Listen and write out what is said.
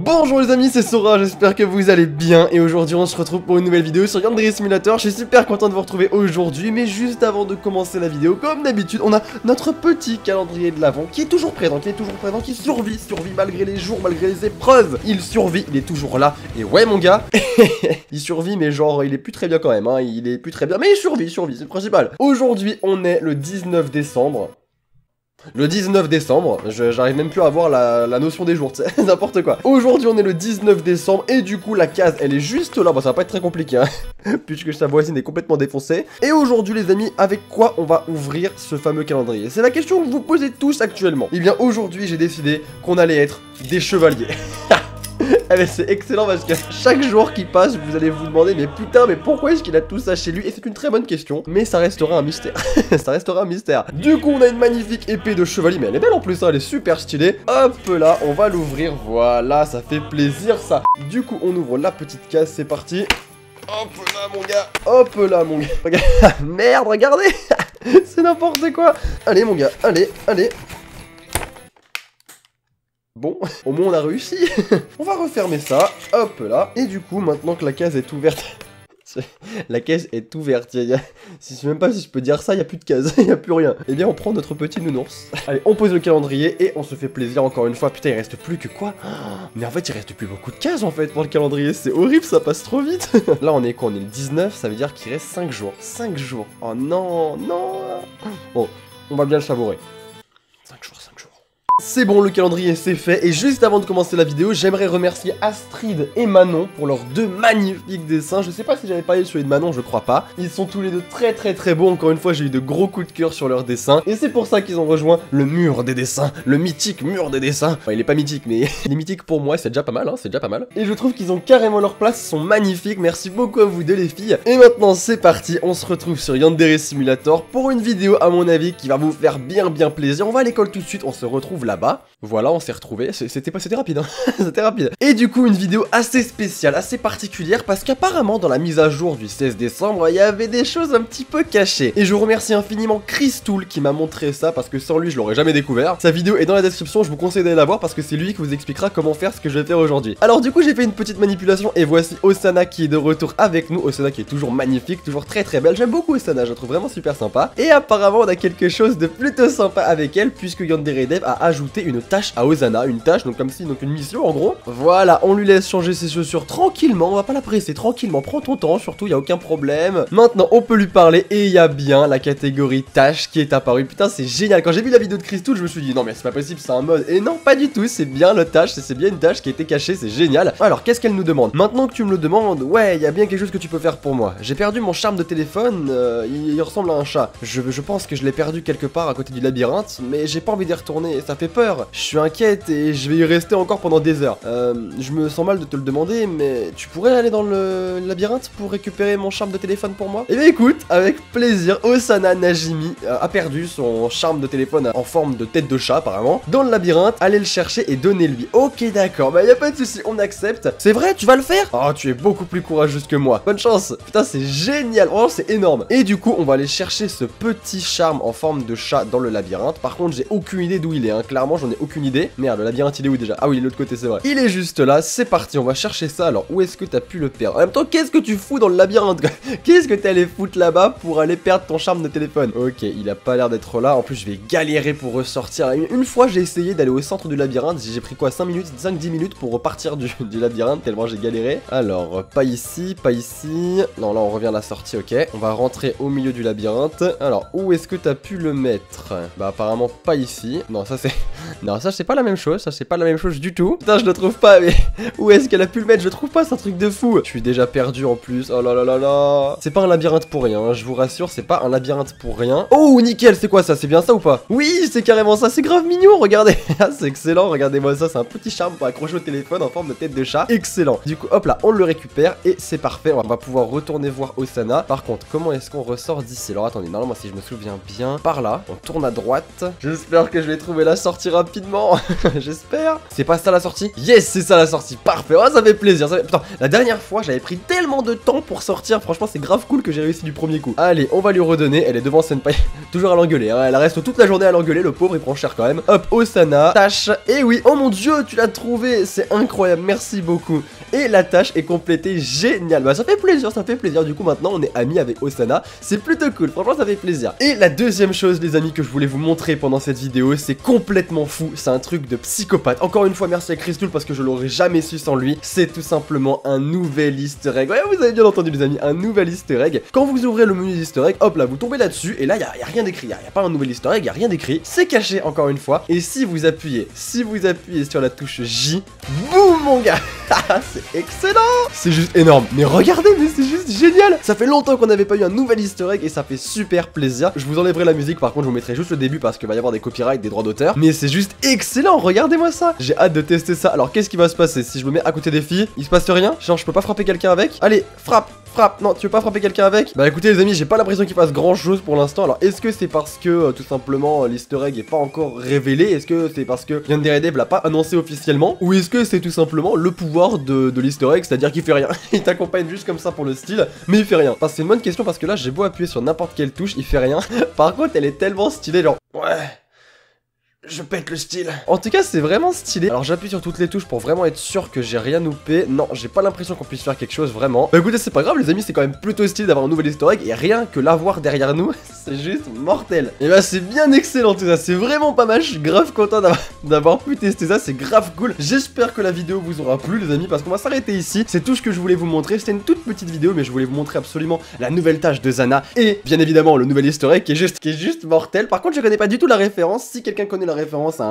Bonjour les amis, c'est Sora, j'espère que vous allez bien et aujourd'hui on se retrouve pour une nouvelle vidéo sur Yandere Simulator. Je suis super content de vous retrouver aujourd'hui, mais juste avant de commencer la vidéo, comme d'habitude, on a notre petit calendrier de l'avant qui est toujours présent, qui est toujours présent, qui survit, survit malgré les jours, malgré les épreuves. Il survit, il est toujours là. Et ouais mon gars, il survit mais genre il est plus très bien quand même, hein. il est plus très bien, mais il survit, il survit, c'est le principal. Aujourd'hui on est le 19 décembre. Le 19 décembre, j'arrive même plus à avoir la, notion des jours, n'importe quoi. Aujourd'hui on est le 19 décembre et du coup la case elle est juste là, bon ça va pas être très compliqué hein, puisque sa voisine est complètement défoncée. Et aujourd'hui les amis, avec quoi on va ouvrir ce fameux calendrier? C'est la question que vous posez tous actuellement. Et eh bien aujourd'hui j'ai décidé qu'on allait être des chevaliers. Eh ben c'est excellent parce que chaque jour qui passe, vous allez vous demander mais putain mais pourquoi est-ce qu'il a tout ça chez lui? Et c'est une très bonne question, mais ça restera un mystère. ça restera un mystère. Du coup on a une magnifique épée de chevalier, mais elle est belle en plus, hein, elle est super stylée. Hop là, on va l'ouvrir, voilà, ça fait plaisir ça. Du coup on ouvre la petite case, c'est parti. Hop là mon gars, hop là mon gars. Merde, regardez C'est n'importe quoi Allez mon gars, allez, allez Bon, au moins on a réussi On va refermer ça, hop là. Et du coup, maintenant que la case est ouverte... la case est ouverte, je sais même pas si je peux dire ça, il y a plus de case, il y a plus rien. Eh bien, on prend notre petit nounours. Allez, on pose le calendrier et on se fait plaisir encore une fois. Putain, il reste plus que quoi? Mais en fait, il reste plus beaucoup de cases en fait pour le calendrier. C'est horrible, ça passe trop vite. Là, on est quoi? On est le 19, ça veut dire qu'il reste 5 jours. 5 jours. Oh non, non. Bon, on va bien le savourer. 5 jours, 5 jours. C'est bon, le calendrier c'est fait, et juste avant de commencer la vidéo, j'aimerais remercier Astrid et Manon pour leurs deux magnifiques dessins. Je sais pas si j'avais parlé de celui de Manon, je crois pas. Ils sont tous les deux très très très beaux, encore une fois j'ai eu de gros coups de cœur sur leurs dessins, et c'est pour ça qu'ils ont rejoint le mur des dessins, le mythique mur des dessins. Enfin, il est pas mythique, mais il est mythique pour moi, c'est déjà pas mal, hein, c'est déjà pas mal. Et je trouve qu'ils ont carrément leur place, ils sont magnifiques, merci beaucoup à vous deux les filles. Et maintenant c'est parti, on se retrouve sur Yandere Simulator pour une vidéo à mon avis qui va vous faire bien bien plaisir. On va à l'école tout de suite, on se retrouve là-bas. Voilà, on s'est retrouvés, c'était pas c'était rapide, hein c'était rapide. Et du coup, une vidéo assez spéciale, assez particulière, parce qu'apparemment, dans la mise à jour du 16 décembre, il y avait des choses un petit peu cachées. Et je remercie infiniment Christool qui m'a montré ça, parce que sans lui, je l'aurais jamais découvert. Sa vidéo est dans la description, je vous conseille d'aller la voir, parce que c'est lui qui vous expliquera comment faire ce que je vais faire aujourd'hui. Alors du coup, j'ai fait une petite manipulation, et voici Osana qui est de retour avec nous. Osana qui est toujours magnifique, toujours très très belle. J'aime beaucoup Osana, je la trouve vraiment super sympa. Et apparemment, on a quelque chose de plutôt sympa avec elle, puisque Yandere Dev a ajouté une tâche à Osana, une tâche, donc comme si, donc une mission en gros. Voilà, on lui laisse changer ses chaussures tranquillement, on va pas la presser, tranquillement, prends ton temps, surtout, il y a aucun problème. Maintenant, on peut lui parler, et il y a bien la catégorie tâche qui est apparue. Putain, c'est génial, quand j'ai vu la vidéo de Christou, je me suis dit, non mais c'est pas possible, c'est un mode. Et non, pas du tout, c'est bien le tâche, c'est bien une tâche qui été cachée, c'est génial. Alors, qu'est-ce qu'elle nous demande? Maintenant que tu me le demandes, ouais, il y a bien quelque chose que tu peux faire pour moi. J'ai perdu mon charme de téléphone, euh, il, ressemble à un chat. Je, je pense que je l'ai perdu quelque part à côté du labyrinthe, mais j'ai pas envie d'y retourner, ça fait peur. Je suis inquiète et je vais y rester encore pendant des heures. Euh, je me sens mal de te le demander, mais tu pourrais aller dans le labyrinthe pour récupérer mon charme de téléphone pour moi? Eh bien écoute, avec plaisir, Osana Najimi euh, a perdu son charme de téléphone en forme de tête de chat apparemment. Dans le labyrinthe, allez le chercher et donnez-lui. Ok d'accord, bah y a pas de souci, on accepte. C'est vrai, tu vas le faire? Oh, tu es beaucoup plus courageuse que moi. Bonne chance. Putain, c'est génial, vraiment c'est énorme. Et du coup, on va aller chercher ce petit charme en forme de chat dans le labyrinthe. Par contre, j'ai aucune idée d'où il est, hein. clairement j'en ai aucune idée. Merde, le labyrinthe il est où déjà? Ah oui, l'autre côté, c'est vrai. Il est juste là, c'est parti, on va chercher ça. Alors, où est-ce que t'as pu le perdre? En même temps, qu'est-ce que tu fous dans le labyrinthe Qu'est-ce que t'es allé foutre là-bas pour aller perdre ton charme de téléphone? Ok, il a pas l'air d'être là. En plus, je vais galérer pour ressortir. Une, fois, j'ai essayé d'aller au centre du labyrinthe. J'ai pris quoi? 5 minutes 5-10 minutes pour repartir du, du labyrinthe, tellement j'ai galéré. Alors, pas ici, pas ici. Non, là, on revient à la sortie, ok. On va rentrer au milieu du labyrinthe. Alors, où est-ce que t'as pu le mettre? Bah, apparemment, pas ici. Non, ça, c'est... Non, ça, c'est pas la même chose. Ça, c'est pas la même chose du tout. Putain, je le trouve pas, mais où est-ce qu'elle a pu le mettre? Je le trouve pas, c'est un truc de fou. Je suis déjà perdu en plus. Oh là là là là. C'est pas un labyrinthe pour rien, hein, je vous rassure, c'est pas un labyrinthe pour rien. Oh, nickel, c'est quoi ça? C'est bien ça ou pas? Oui, c'est carrément ça, c'est grave mignon, regardez. Ah, c'est excellent, regardez-moi ça, c'est un petit charme pour accrocher au téléphone en forme de tête de chat. Excellent. Du coup, hop là, on le récupère et c'est parfait. On va pouvoir retourner voir Osana. Par contre, comment est-ce qu'on ressort d'ici? Alors attendez, normalement, si je me souviens bien, par là, on tourne à droite. J'espère que je vais trouver la rapidement rapidement, j'espère. C'est pas ça la sortie? Yes, c'est ça la sortie, parfait. Oh, ça fait plaisir. Putain, la dernière fois, j'avais pris tellement de temps pour sortir. Franchement, c'est grave cool que j'ai réussi du premier coup. Allez, on va lui redonner. Elle est devant Senpai, toujours à l'engueuler. Hein. Elle reste toute la journée à l'engueuler. Le pauvre, il prend cher quand même. Hop, Osana, tâche. Et oui, oh mon dieu, tu l'as trouvé. C'est incroyable, merci beaucoup. Et la tâche est complétée, génial. Bah, ça fait plaisir, ça fait plaisir. Du coup, maintenant, on est amis avec Osana. C'est plutôt cool. Franchement, ça fait plaisir. Et la deuxième chose, les amis, que je voulais vous montrer pendant cette vidéo, c'est complètement fou. C'est un truc de psychopathe. Encore une fois, merci à Crystal parce que je l'aurais jamais su sans lui. C'est tout simplement un nouvel easter egg. Vous avez bien entendu, les amis, un nouvel easter egg. Quand vous ouvrez le menu easter hop là, vous tombez là-dessus. Et là, il y, a rien d'écrit. Il n'y a, pas un nouvel easter egg, il a rien d'écrit. C'est caché, encore une fois. Et si vous appuyez, si vous appuyez sur la touche J, boum, mon gars C'est excellent C'est juste énorme. Mais regardez, mais c'est juste génial Ça fait longtemps qu'on n'avait pas eu un nouvel easter egg et ça fait super plaisir. Je vous enlèverai la musique, par contre, je vous mettrai juste le début parce qu'il va y avoir des copyrights, des droits d'auteur. Mais c'est juste excellent, regardez-moi ça J'ai hâte de tester ça. Alors, qu'est-ce qui va se passer Si je me mets à côté des filles, il se passe rien? Genre, je peux pas frapper quelqu'un avec? Allez, frappe Frappe Non, tu veux pas frapper quelqu'un avec? Bah écoutez les amis, j'ai pas l'impression qu'il passe grand chose pour l'instant. Alors est-ce que c'est parce que euh, tout simplement euh, l'easter egg est pas encore révélé? Est-ce que c'est parce que Yandere Dev l'a pas annoncé officiellement? Ou est-ce que c'est tout simplement le pouvoir de, de l'easter egg, c'est-à-dire qu'il fait rien? Il t'accompagne juste comme ça pour le style, mais il fait rien. Enfin c'est une bonne question parce que là j'ai beau appuyer sur n'importe quelle touche, il fait rien. Par contre elle est tellement stylée genre... Ouais je pète le style. En tout cas, c'est vraiment stylé. Alors, j'appuie sur toutes les touches pour vraiment être sûr que j'ai rien loupé. Non, j'ai pas l'impression qu'on puisse faire quelque chose, vraiment. Bah écoutez, c'est pas grave, les amis, c'est quand même plutôt stylé d'avoir un nouvel egg. Et rien que l'avoir derrière nous, c'est juste mortel. Et bah, c'est bien excellent tout ça. C'est vraiment pas mal. Je suis grave content d'avoir pu tester ça. C'est grave cool. J'espère que la vidéo vous aura plu, les amis, parce qu'on va s'arrêter ici. C'est tout ce que je voulais vous montrer. C'était une toute petite vidéo, mais je voulais vous montrer absolument la nouvelle tâche de Zana. Et bien évidemment, le nouvel juste, qui est juste mortel. Par contre, je connais pas du tout la référence. Si quelqu'un connaît la référence à un